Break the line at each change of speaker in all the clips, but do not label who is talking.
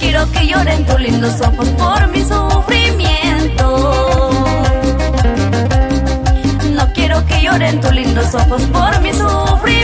Quiero que lloren tus lindos ojos por mi sufrimiento. No quiero que lloren tus lindos ojos por mi sufrimiento.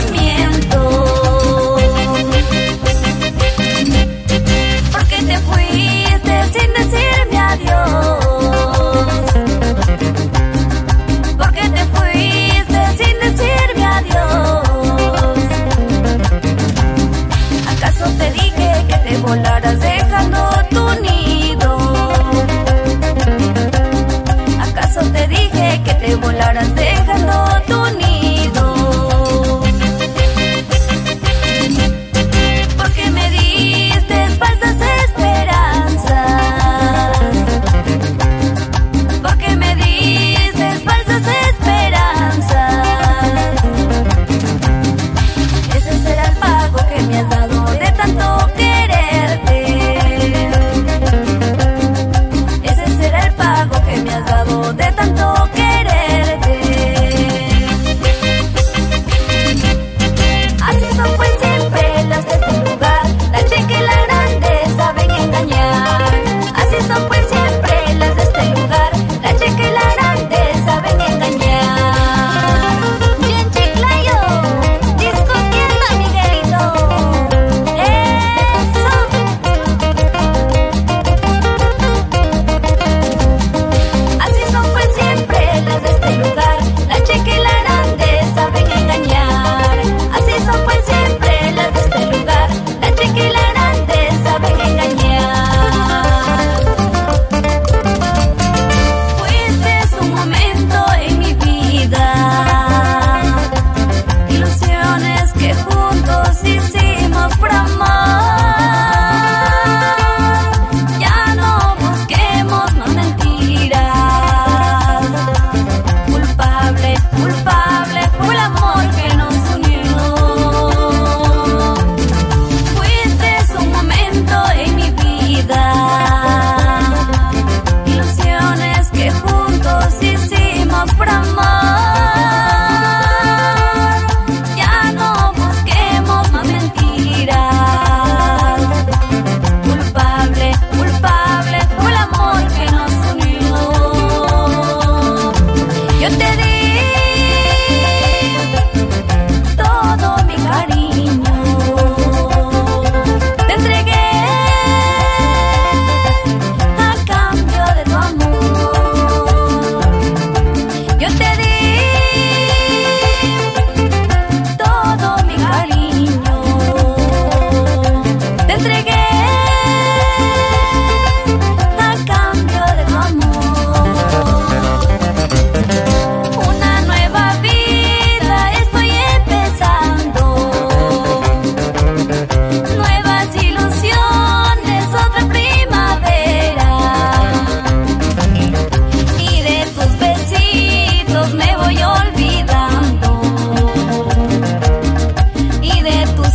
de tan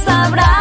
sabrás.